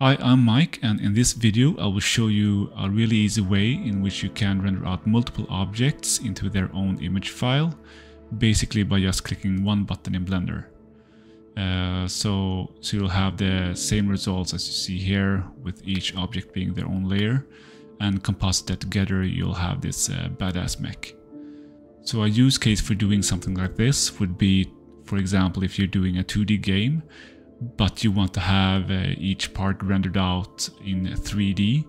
Hi, I'm Mike and in this video I will show you a really easy way in which you can render out multiple objects into their own image file basically by just clicking one button in Blender. Uh, so, so you'll have the same results as you see here with each object being their own layer and composite that together you'll have this uh, badass mech. So a use case for doing something like this would be for example if you're doing a 2D game but you want to have uh, each part rendered out in 3D.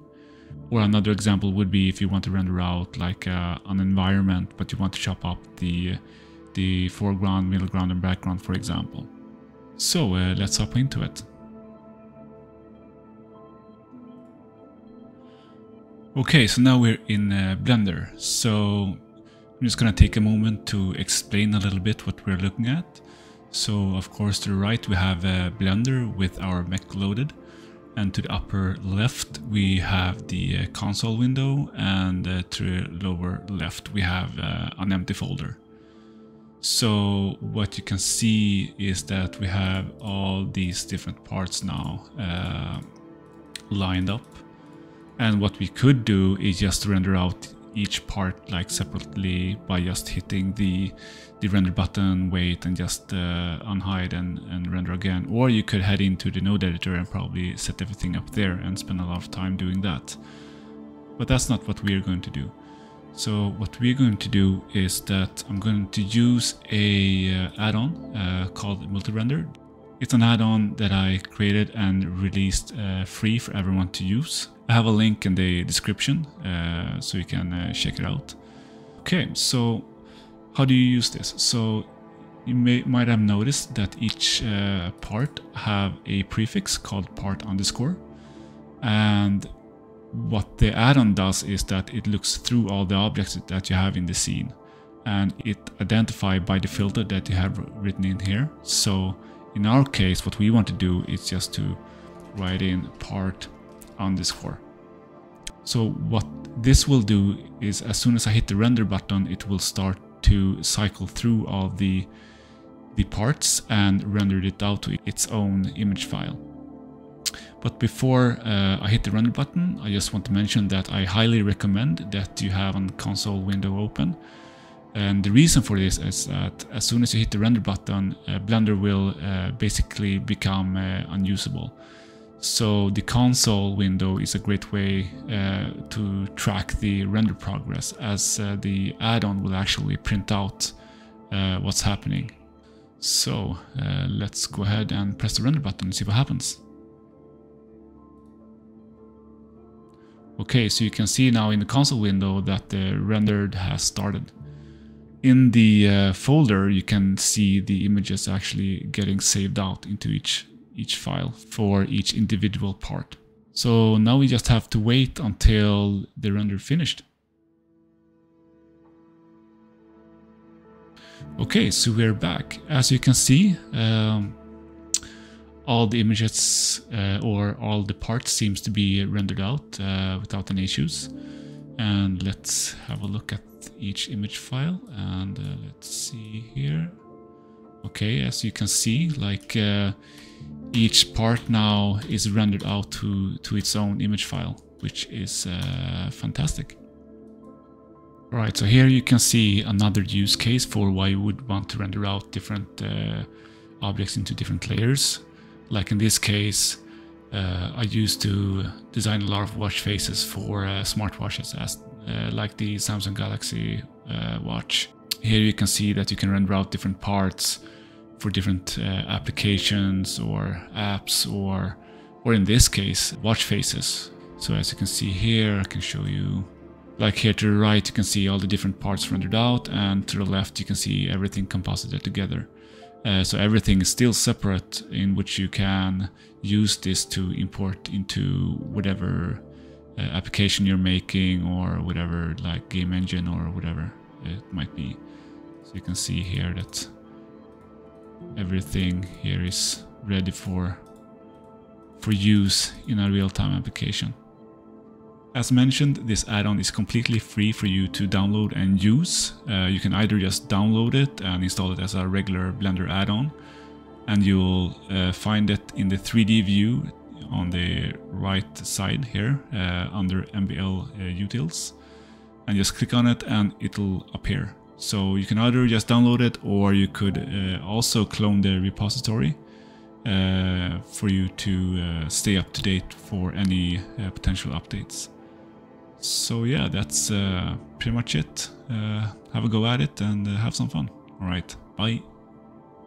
Or another example would be if you want to render out like uh, an environment, but you want to chop up the, the foreground, middle ground and background, for example. So uh, let's hop into it. Okay, so now we're in uh, Blender. So I'm just gonna take a moment to explain a little bit what we're looking at. So of course to the right we have a Blender with our mech loaded. And to the upper left we have the uh, console window. And uh, to the lower left we have uh, an empty folder. So what you can see is that we have all these different parts now uh, lined up. And what we could do is just render out each part like separately by just hitting the the render button, wait and just uh, unhide and, and render again. Or you could head into the node editor and probably set everything up there and spend a lot of time doing that. But that's not what we're going to do. So what we're going to do is that I'm going to use a uh, add-on uh, called Multi-Render. It's an add-on that I created and released uh, free for everyone to use. I have a link in the description uh, so you can uh, check it out. Okay, so how do you use this? So you may, might have noticed that each uh, part have a prefix called part underscore. And what the add-on does is that it looks through all the objects that you have in the scene and it identifies by the filter that you have written in here. So in our case, what we want to do is just to write in part underscore. So what this will do is as soon as I hit the render button, it will start to cycle through all the, the parts and render it out to its own image file. But before uh, I hit the render button, I just want to mention that I highly recommend that you have a console window open. And the reason for this is that as soon as you hit the render button, uh, Blender will uh, basically become uh, unusable. So the console window is a great way uh, to track the render progress as uh, the add-on will actually print out uh, what's happening. So let's go ahead and press the render button and see what happens. Okay, so you can see now in the console window that the rendered has started. In the uh, folder you can see the images actually getting saved out into each each file for each individual part. So now we just have to wait until the render finished. Okay, so we're back. As you can see, um, all the images uh, or all the parts seems to be rendered out uh, without any issues. And let's have a look at each image file and uh, let's see here. Okay, as you can see, like uh, each part now is rendered out to, to its own image file, which is uh, fantastic. Alright, so here you can see another use case for why you would want to render out different uh, objects into different layers. Like in this case, uh, I used to design a lot of watch faces for uh, smartwatches, as, uh, like the Samsung Galaxy uh, watch. Here you can see that you can render out different parts for different uh, applications or apps or or in this case watch faces so as you can see here I can show you like here to the right you can see all the different parts rendered out and to the left you can see everything composited together uh, so everything is still separate in which you can use this to import into whatever uh, application you're making or whatever like game engine or whatever it might be so you can see here that everything here is ready for for use in a real-time application. As mentioned, this add-on is completely free for you to download and use. Uh, you can either just download it and install it as a regular Blender add-on, and you'll uh, find it in the 3D view on the right side here uh, under MBL uh, utils and just click on it and it'll appear. So you can either just download it or you could uh, also clone the repository uh, for you to uh, stay up to date for any uh, potential updates. So yeah, that's uh, pretty much it. Uh, have a go at it and have some fun. Alright, bye.